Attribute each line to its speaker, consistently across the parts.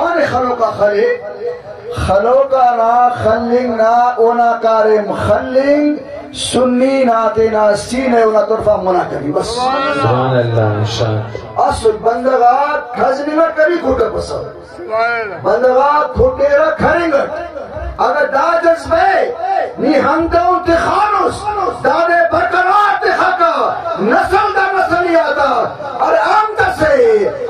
Speaker 1: कौन खलो का खले खलो का ना खलिंग ना ओना कारे खलिंग सुन्नी नाते ना सीने ओना तरफा मुना करी बस
Speaker 2: सुभान अल्लाह
Speaker 1: असल बंदगा खजनी में कभी खोटे पसंद बंदगा खोटे खरेंगे अगर दाजस में नी हंगाऊ ते खानुस दादे बरकरार ते हका नस्ल दा नस्ल यादा अरे आम से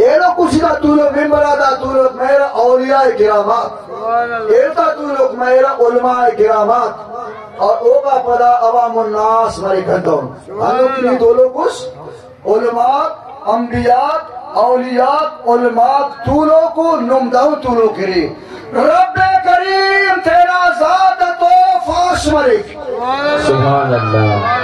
Speaker 1: एड़ा कुछ का तू लोग बिन था तू लोग मेरा औलिया गिरामात एड़ता तू लोग मेरा उलमा गिरामात और ओबा पदा अवामुन्नास मरे खतम हम लोग की दो लोग कुछ। उलमा अंबिया औलिया उलमा तू लोग को नुमदाउ तू लोग के रब करीम तेरा जात तो फास मरे।
Speaker 2: सुभान अल्लाह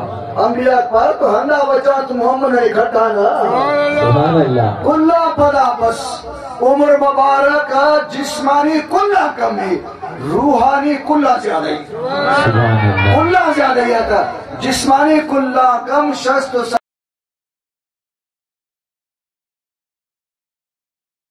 Speaker 1: अंबिया पर तो हंदा बचा तो मोहम्मद ने इकट्ठा ना।
Speaker 2: सुभान अल्लाह
Speaker 1: कुल्ला पदा बस। उम्र मुबारक जिस्मानी कुल्ला कम है रूहानी कुल्ला ज़्यादा।
Speaker 2: सुभान अल्लाह
Speaker 1: कुल्ला ज़्यादा आता। जिस्मानी कुल्ला कम शस्त